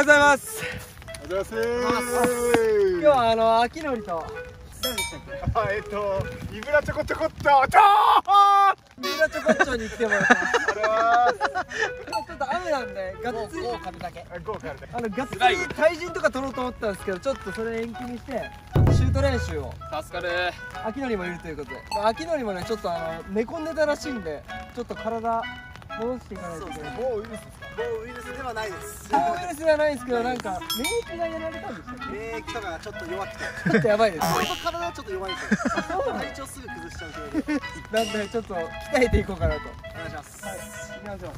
ございます。ありがとうございます。今日はあの秋のりと誰でしたっけ？あえっとイブラチョコチョコッとちょミラチョコッチョに来てもらった。ーあちょっと雨なんでがっつりあのがっつり対人とか取ろうと思ったんですけどちょっとそれ延期にしてシュート練習を。助かる。秋のりもいるということで、まあ、秋のりもねちょっとあの寝込んでたらしいんでちょっと体戻していかないといけない。もうウイルスですかもうウイルスではないです。ウイルスではないんですけどなんか免疫がやられたんでしたっ免疫とかがちょっと弱くて。けちょっとやばいです。本当体はちょっと弱いんですよ。体調すぐ崩しちゃう系でなんでちょっと鍛えていこうかなと。お願いしますはい、行きましょう。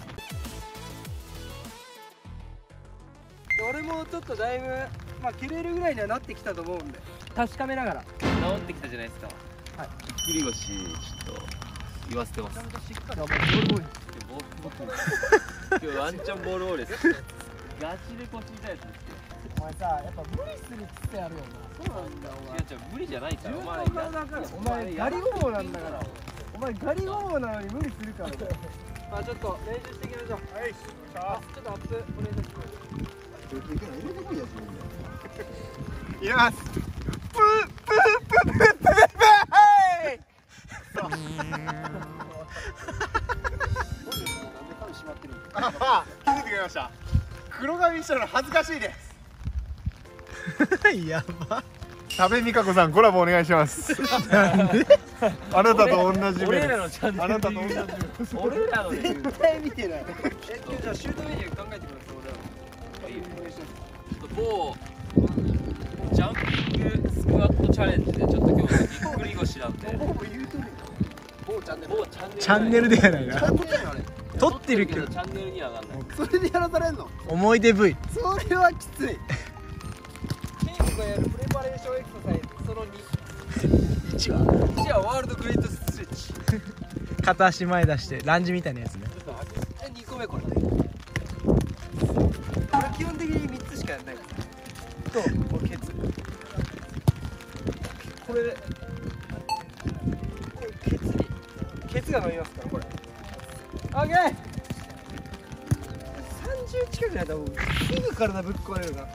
俺もちょっとだいぶ、まあ、切れるぐらいにはなってきたと思うんで、確かめながら。治ってきたじゃないですか。はい。ぎっくり腰ちょっと言わせてます今日ワンチャンボールボールですガチで腰痛いやつですお前さ、やっぱ無理する癖あるよな。そうなんだ、およ違う違う無理じゃないからお前の体だから、お前ガリゴボなんだから。お前ガリゴボなのに無理するから。まあ、ちょっと練習していきましょう。はいあ、ちょっとアップ、お願いします。入れます黒髪にしたの恥ずかしいです。やば。多部未華子さんコラボお願いします。あなたと同じ目俺でらのチャンネルあなたと同じ目です。俺らのね絶対見てない。え、今日じゃあシュートメニュー考えてください、俺ら。いいよちょっと某ジャンピングスクワットチャレンジでちょっと今日ぎっくり腰なんで。某チャンネル。某チャンネル。チャンネルでやないなチャンネルやあれ撮ってるけど。チャンネルには上がんない。それでやらされんの？思い出 V それはきつい。ケイコがやるプレパレーションエクササイズその2 1 は。1はワールドグレートストレッチ。片足前出してランジみたいなやつねぐ体ぶっ壊れるから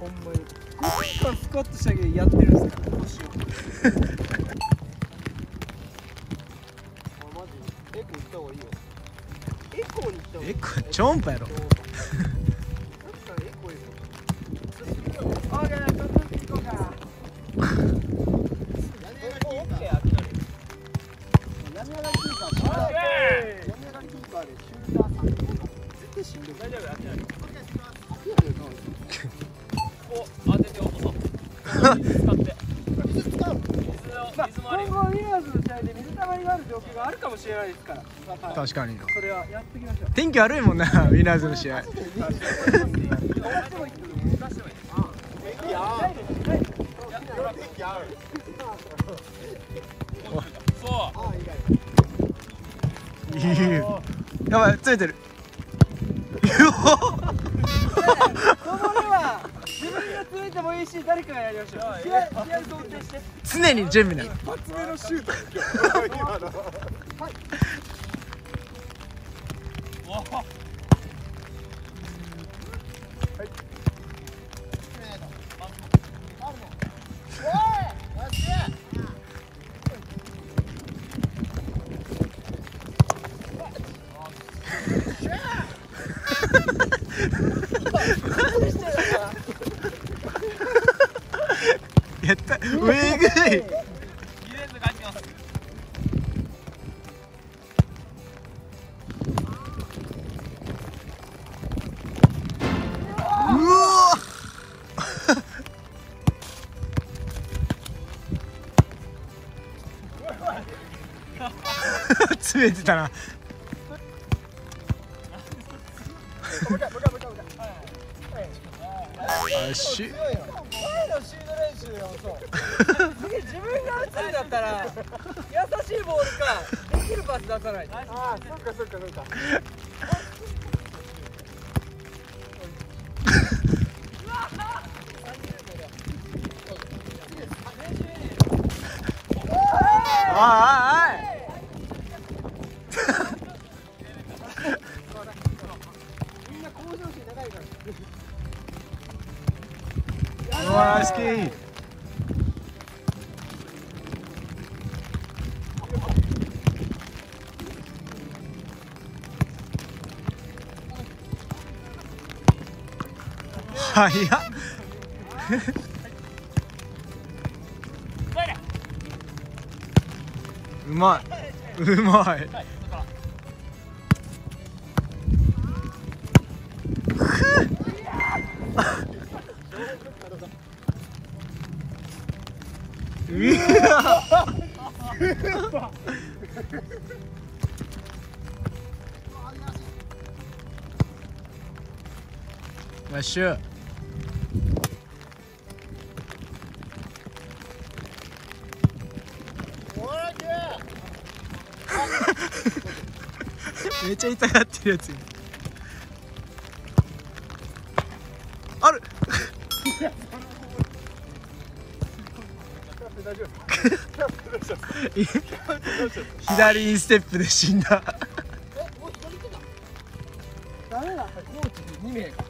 ほんまに。5分間スクワットしたけどやってるんですか？ら腰をあマジエコ行った方がいいよ。エコに行った方がいいえこれ超音波やろお当てて落とそう。使って水を水もあるよ今後ウィナーズの試合。で水たまりがある状況があるかもしれないですから、はい確かにそれはやっていきましょう天気悪いもんなウィナーズの試合そういい。やばいついてるこの俺は自分がついてもいいし誰かがやりましょう。試合想定して常に準備なの一発目のシュー。ト今のや詰めてたな。よし前のシュート練習をそう次自分が打つんだったら優しいボールかできるパス出さないと。ああそっかそっかそっかああみんな向上心長いからうわー好き早っうまい。うまい。うわ。マッシュめっちゃ痛がってるやつある。左インステップで死んだ。ダメだコーチ2名か。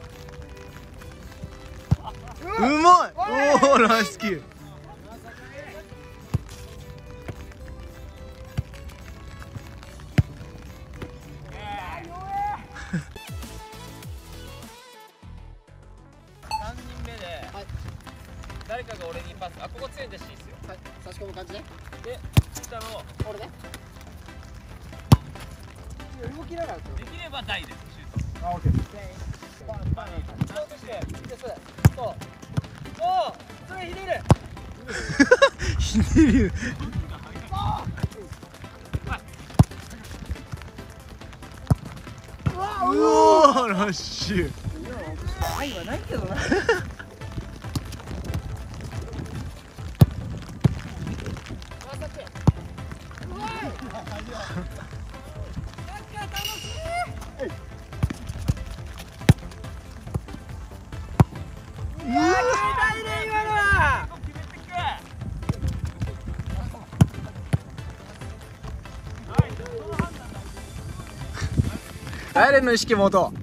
うまい。おおナイスキル。3動きながらできれば大ですシュートあオッケーパンパンそしてですそうおおそれひねるひねるうおーラッシュ。愛はないけどな。帰れの意識元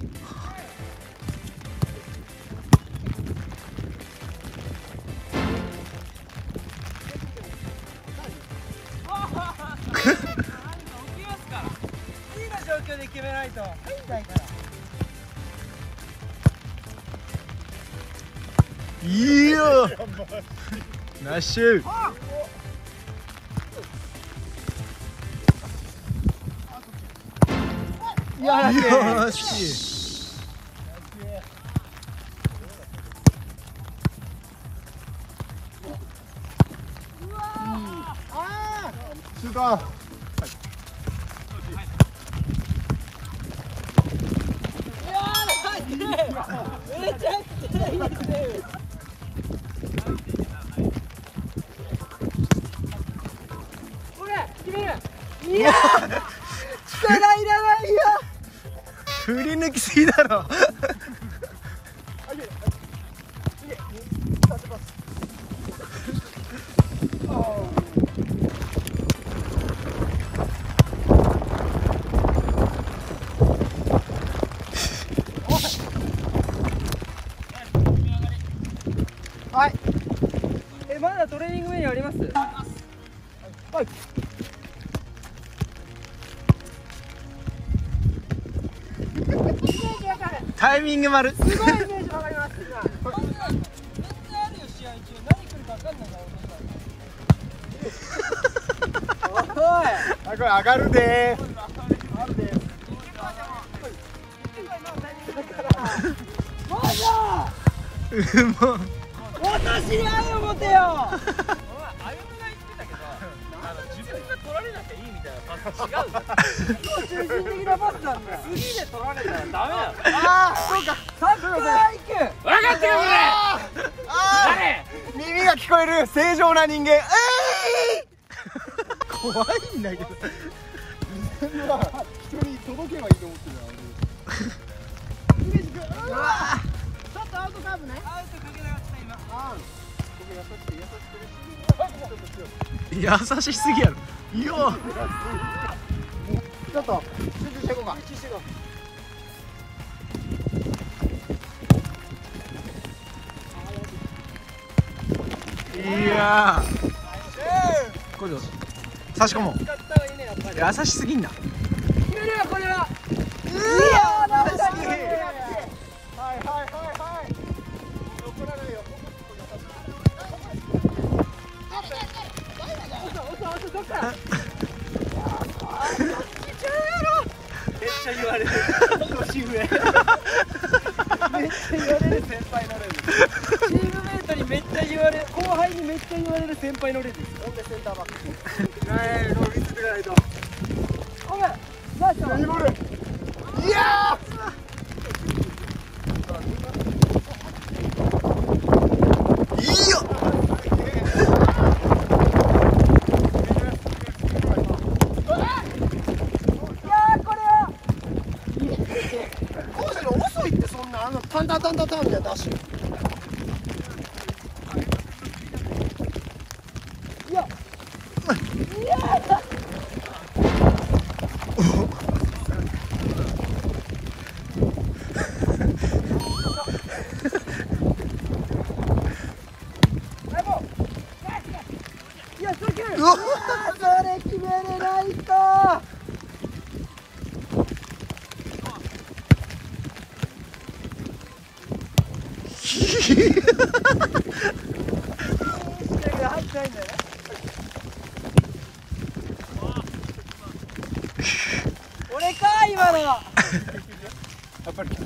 次の状況で決めないと。入んないから。いいよナッシュよし。シュー。トめちゃくちゃいいですね。ほら決める。いや力いらないよ振り抜きすぎだろ。タイミング丸。すごいイメージわかります。今こんなめっちゃあるよ試合中何来るか分かんないから あこれ上がるで。おい。もうじゃうま私に愛を持てよ 中心的なパスなんだよ次で取られたらダメだよああそうかサッカー IQ 分かってるよああ耳が聞こえる正常な人間え怖いんだけどいは人に届けばいいと思ってるよちょっとアウトカーブね。アウトかけなかった今あー僕優しすぎやろいやちょっと集中していこうかいやこれどう差し込もう優しすぎんな決めるよこれはいやいはいはいはい。めっちゃ言われる年上めっちゃ言われる先輩のレベルチームメイトにめっちゃ言われる。後輩にめっちゃ言われる先輩のレベルなんでセンターバックはいもう見せてくれないとお前ナイスボールいやいいよいやーこれはーコースの遅いってそんなあのタンタンタンタンタンみたいなダッシュいやいや、初球うわそれ決めれないと入ってない俺か今のやっぱりいや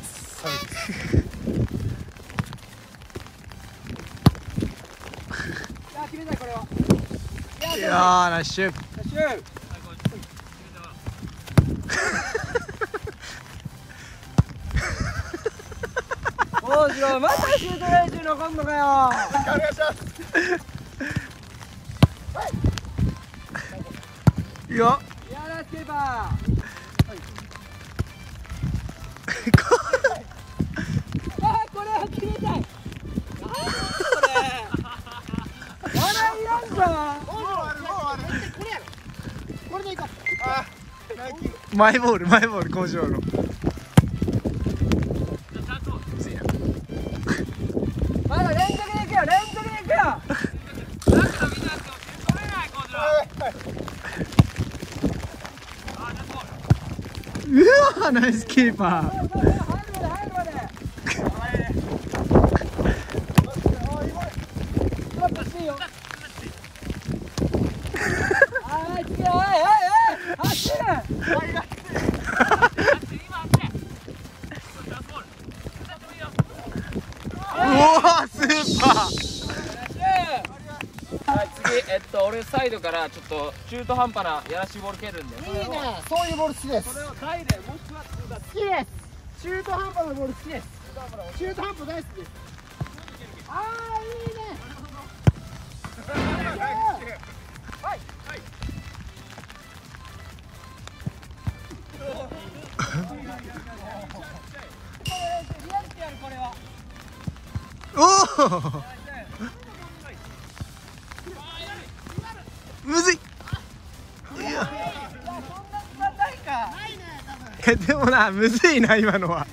決めたいこれはいいやーナイスシュートシューおうしろまたシュート練習残んのかよ。お願いしますいや。いやナイスキーパーあこれは決めたい。何これ。笑いんぞもうあるもうある。これやろこれでいマイボールマイボール工場のまだ連続でいくよ連続でいくようわナイスキーパー。えっと俺サイドからちょっと中途半端なやらしいボール蹴るんでいいね。そういうボール好きです。それをタイでもしくは好きです。中途半端なボール好きです。中途半端大好きです。ああいいね。リアリティあるこれはおおむずい。いや。いや。そんな時間ないかえでもなむずいな今のは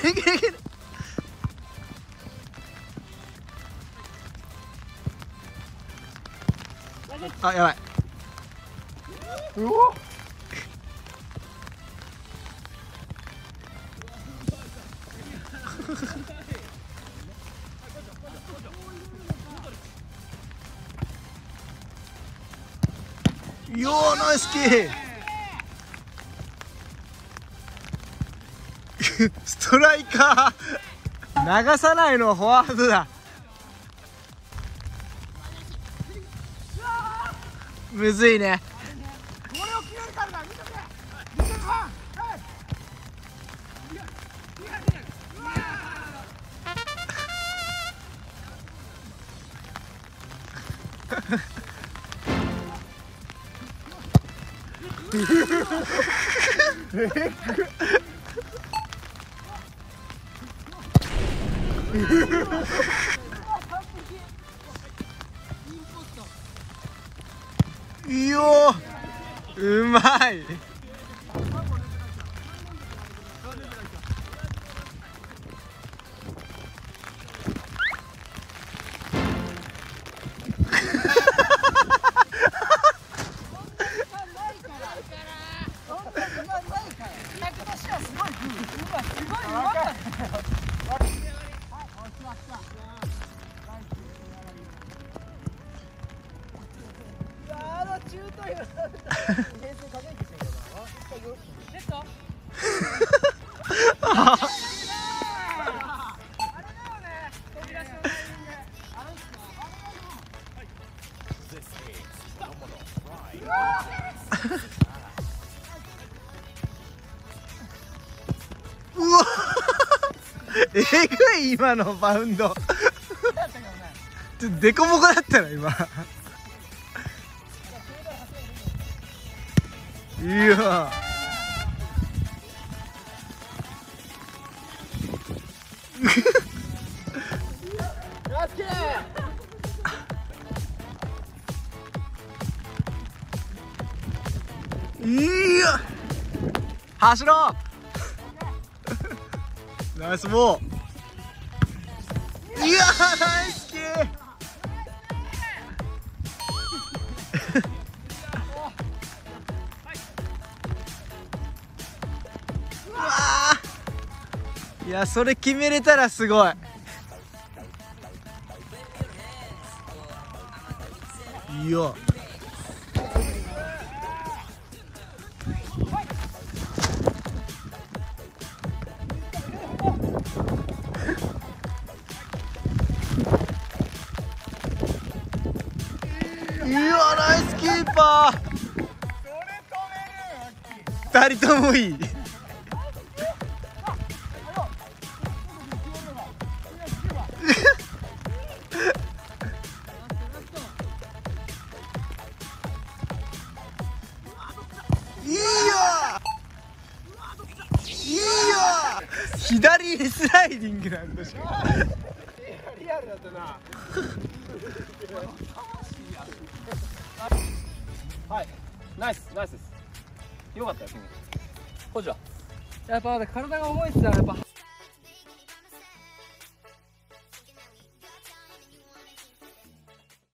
けるいけるいけるあやばい。うおよーナイスキー ストライカー。流さないのフォワードだ。むずいね。え っ いいようまい。うわ えぐい今のバウンド。ちょっとデコボコだったな今。いや。いや。走ろう。ナイスボー。いいやそれ決めれたらすごい。いや。いやナイスキーパー。二人ともいい。イディングなんだしリアルだったな。はい。ナイスナイスです。よかったよ君。こじゃやっぱ体が重いっすよやっぱ